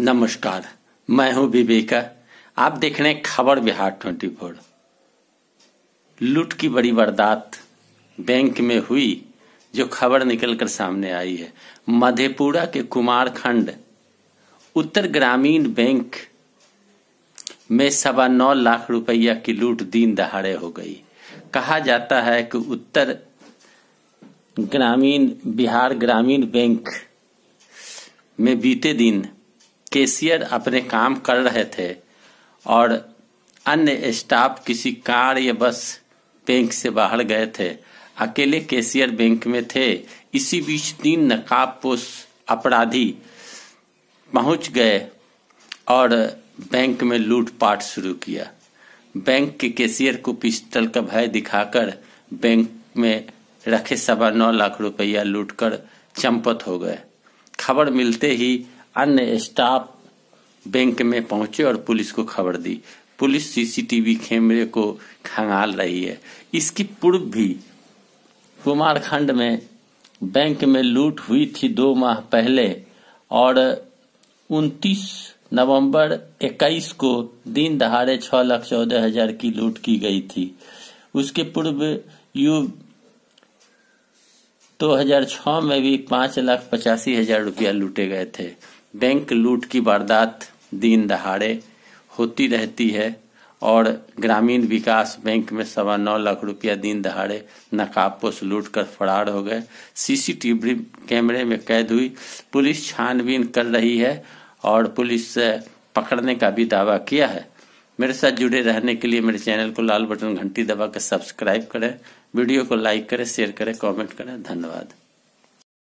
नमस्कार, मैं हूँ विवेका। आप देख रहे हैं खबर बिहार ट्वेंटी फोर। लूट की बड़ी वारदात बैंक में हुई, जो खबर निकलकर सामने आई है। मधेपुरा के कुमारखंड उत्तर ग्रामीण बैंक में सवा नौ लाख रुपया की लूट दिन दहाड़े हो गई। कहा जाता है कि उत्तर ग्रामीण, बिहार ग्रामीण बैंक में बीते दिन कैशियर अपने काम कर रहे थे और अन्य स्टाफ किसी कार या बस बैंक से बाहर गए थे। अकेले कैशियर बैंक में थे। इसी बीच तीन नकाबपोश अपराधी पहुँच गए और बैंक में लूटपाट शुरू किया। बैंक के कैशियर को पिस्टल का भय दिखाकर बैंक में रखे सवा नौ लाख रुपया लूटकर चंपत हो गए। खबर मिलते ही अन्य स्टाफ बैंक में पहुँचे और पुलिस को खबर दी। पुलिस सीसीटीवी कैमरे को खंगाल रही है। इसकी पूर्व भी कुमारखंड में बैंक में लूट हुई थी दो माह पहले और 29 नवंबर 21 को दिन दहाड़े छह लाख चौदह हज़ार की लूट की गई थी। उसके पूर्व यू 2006 में भी पाँच लाख पचासी हज़ार रुपया लूटे गए थे। बैंक लूट की वारदात दिन दहाड़े होती रहती है और ग्रामीण विकास बैंक में सवा नौ लाख रुपया दिन दहाड़े नकाबपोश लूट कर फरार हो गए। सीसीटीवी कैमरे में कैद हुई। पुलिस छानबीन कर रही है और पुलिस से पकड़ने का भी दावा किया है। मेरे साथ जुड़े रहने के लिए मेरे चैनल को लाल बटन घंटी दबा कर सब्सक्राइब करें। वीडियो को लाइक करें, शेयर करें, कमेंट करें। धन्यवाद।